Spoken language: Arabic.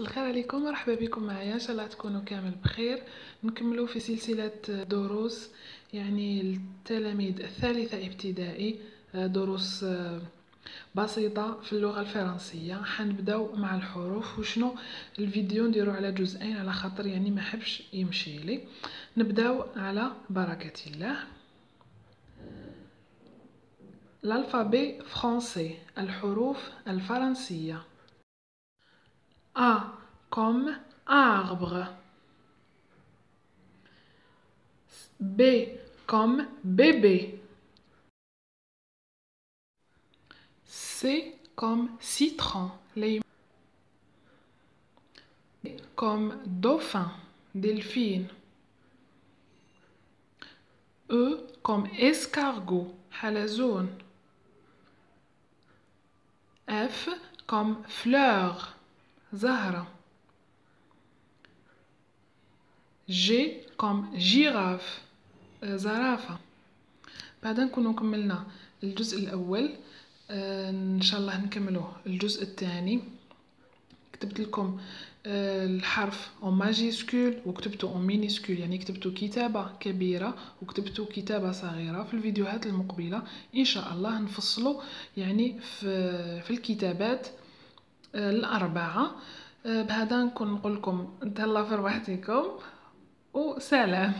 الخير عليكم. مرحبا بكم معايا. إن شاء الله تكونوا كامل بخير. نكملوا في سلسلة دروس يعني التلاميذ الثالثة ابتدائي. دروس بسيطة في اللغة الفرنسية. حنبداو مع الحروف. وشنو الفيديو نديرو على جزئين على خاطر يعني ما حبش يمشي لي. نبداو على بركة الله. الالفابي فرونسي الحروف الفرنسية. A comme arbre. B comme bébé. C comme citron. Les comme dauphin, delphine. E comme escargot, halazone. F comme fleur, زهرة G comme girafe زرافة بعد نكونو كملنا الجزء الأول إن شاء الله نكملوه الجزء الثاني كتبت لكم آه، الحرف en majuscule وكتبته en minuscule يعني كتبتو كتابة كبيرة وكتبتو كتابة صغيرة في الفيديوهات المقبلة. إن شاء الله نفصلو يعني في, في الكتابات. الأربعة. بهذا نكون نقول لكم تهلاو في رواحتكم وسلام.